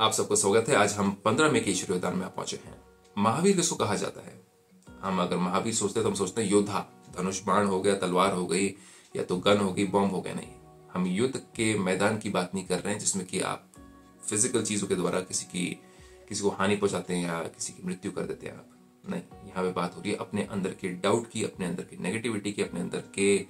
आप सबको स्वागत है। आज हम पंद्रह में के ईश्वर में पहुँचे हैं। महावीर किसको कहा जाता है? हम अगर महावीर सोचते तो हम सोचते हैं योद्धा। धनुष बाण हो गया, तलवार हो गई, या तो गन हो गई बॉम्ब हो गया, नहीं। हम युद्ध के मैदान की बात नहीं कर रहे हैं, जिसमें कि आप फ़िज़िकल चीज़ों के द्वारा किसी की, किसी को हानि पहुंचाते हैं या किसी की मृत्यु कर देते हैं आप। नहीं, यहाँ पे बात हो रही है अपने अंदर के डाउट की, अपने अंदर की नेगेटिविटी की, अपने अंदर के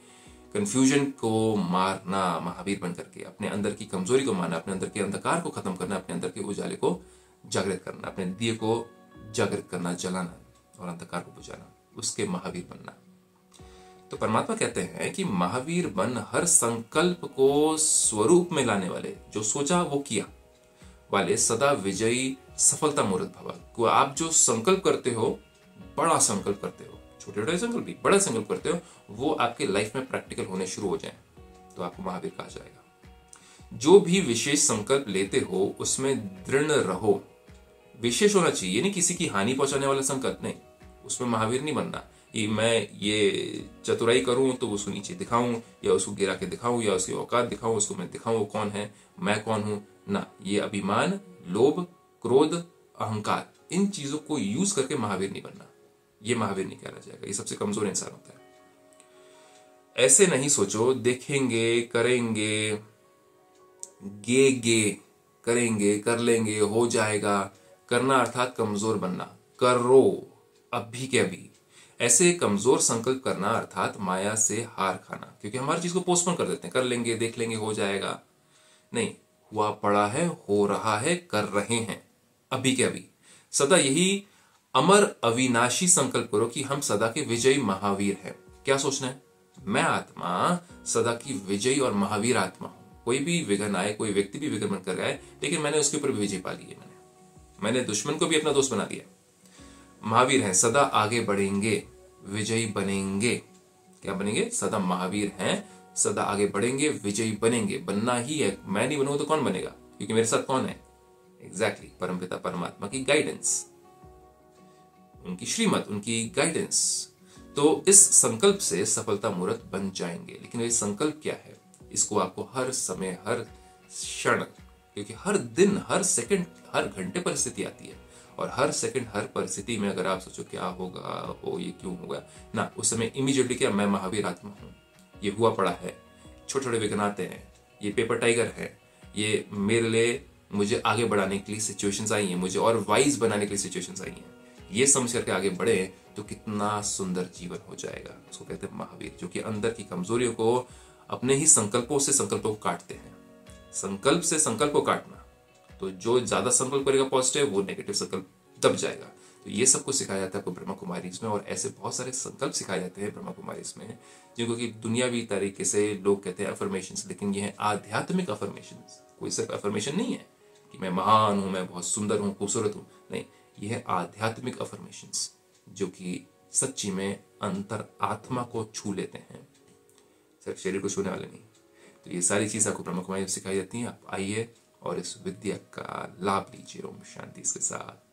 कंफ्यूजन को मारना, महावीर बन करके अपने अंदर की कमज़ोरी को मारना, अपने अंदर के अंधकार को खत्म करना, अपने अंदर के उजाले को जागृत करना, अपने दिए को जागृत करना, जलाना और अंधकार को बुझाना, उसके महावीर बनना। तो परमात्मा कहते हैं कि महावीर बन हर संकल्प को स्वरूप में लाने वाले, जो सोचा वो किया, वाले सदा विजयी सफलता मूर्त भवा। को आप जो संकल्प करते हो, बड़ा संकल्प करते हो छोटे छोटे संकल्प भी, बड़ा संकल्प करते हो, वो आपके लाइफ में प्रैक्टिकल होने शुरू हो जाए तो आपको महावीर कहा जाएगा जो भी विशेष संकल्प लेते हो, उसमें दृढ़ रहो। विशेष होना चाहिए, नहीं किसी की हानि पहुँचाने वाला संकल्प नहीं। उसमें महावीर नहीं बनना, कि मैं ये चतुराई करूँ तो उसको नीचे दिखाऊँ, या उसको गिरा के दिखाऊँ, या उसकी औकात दिखाऊँ, उसको मैं दिखाऊँ, वो कौन है, मैं कौन हूँ? ना, ये अभिमान, लोभ, क्रोध, अहंकार, इन चीज़ों को यूज़ करके महावीर नहीं बनना। ये महावीर नहीं कहना जाएगा, ये सबसे कमज़ोर इंसान होता है। ऐसे नहीं सोचो, देखेंगे, करेंगे गे गे करेंगे, कर लेंगे, हो जाएगा। करना अर्थात कमज़ोर बनना। करो, अभी के अभी। ऐसे कमज़ोर संकल्प करना अर्थात माया से हार खाना, क्योंकि हमारी चीज़ को पोस्टपोन कर देते हैं। कर लेंगे, देख लेंगे, हो जाएगा। नहीं, हुआ पड़ा है, हो रहा है, कर रहे हैं, अभी के अभी। सदा यही अमर अविनाशी संकल्प करो कि हम सदा के विजयी महावीर हैं। क्या सोचना है? मैं आत्मा सदा की विजयी और महावीर आत्मा हूँ। कोई भी विघन आए कोई व्यक्ति भी विघन बनकर आए लेकिन मैंने उसके ऊपर विजय पा ली है मैंने। मैंने दुश्मन को भी अपना दोस्त बना दिया। महावीर हैं सदा आगे बढ़ेंगे विजयी बनेंगे। क्या बनेंगे? सदा महावीर हैं सदा आगे बढ़ेंगे विजयी बनेंगे। बनना ही है। मैं नहीं बनूँगा तो कौन बनेगा? क्योंकि मेरे साथ कौन है? एग्जैक्टली exactly, परमपिता परमात्मा की गाइडेंस उनकी श्रीमत उनकी गाइडेंस तो इस संकल्प से सफलता मूर्त बन जाएँगे। लेकिन ये संकल्प क्या है? इसको आपको हर समय, हर क्षण, क्योंकि हर दिन, हर सेकंड हर घंटे परिस्थिति आती है। और हर सेकंड हर परिस्थिति में अगर आप सोचो क्या होगा हो ये क्यों होगा? ना, उस समय इमीडिएटली क्या, मैं महावीर आत्मा हूँ। ये हुआ पड़ा है। छोटे छोटे विघ्न आते हैं। ये पेपर टाइगर है। ये मेरे लिए मुझे आगे बढ़ाने के लिए सिचुएशंस आई हैं। मुझे और वाइज बनाने के लिए सिचुएशंस आई हैं। ये समझ करके आगे बढ़े तो कितना सुंदर जीवन हो जाएगा। उसको कहते हैं महावीर, जो कि अंदर की कमजोरियों को अपने ही संकल्पों से संकल्पों को काटते हैं। संकल्प से संकल्प को काटना तो जो ज़्यादा संकल्प करेगा पॉजिटिव वो नेगेटिव संकल्प दब जाएगा। तो ये सब कुछ सिखाया जाता है आपको ब्रह्मा कुमारी में और ऐसे बहुत सारे संकल्प सिखाए जाते हैं ब्रह्मा कुमारी में जिनको कि दुनियावी तरीके से लोग कहते हैं अफर्मेशन लेकिन ये है आध्यात्मिक अफर्मेशन कोई सिर्फ़ अफर्मेशन नहीं है कि मैं महान हूँ, मैं बहुत सुंदर हूँ, खूबसूरत हूँ। नहीं यह आध्यात्मिक अफर्मेशन जो कि सच्ची में अंतर आत्मा को छू लेते हैं। सिर्फ़ शरीर को छूने वाले नहीं। तो ये सारी चीज़ आपको ब्रह्म कुमारी सिखाई जाती हैं। आप आइए और इस विद्या का लाभ लीजिए। ओम शांति के साथ।